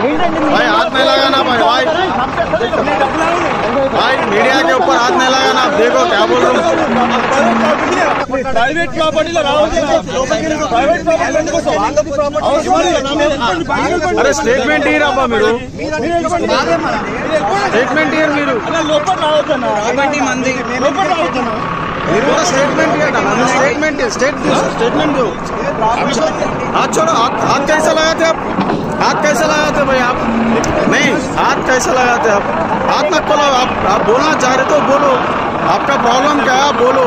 भाई हाथ नहीं लगाना भाई भाई। भाई मीडिया के ऊपर हाथ नहीं लगाना आप देखो क्या बोल रहे प्राइवेट प्रॉपर्टी प्राइवेट అరే స్టేట్మెంట్ ఇయ్యరా మీరు స్టేట్మెంట్ ఇయ్యరు మీరు स्टेटमेंट రావద్దు మంది हाथ छोड़ो हाथ कैसा लगाते आप? कैसे लगाते आप? हाथ मत खोलो आप आप बोलना चाह रहे तो बोलो। आपका प्रॉब्लम क्या है बोलो।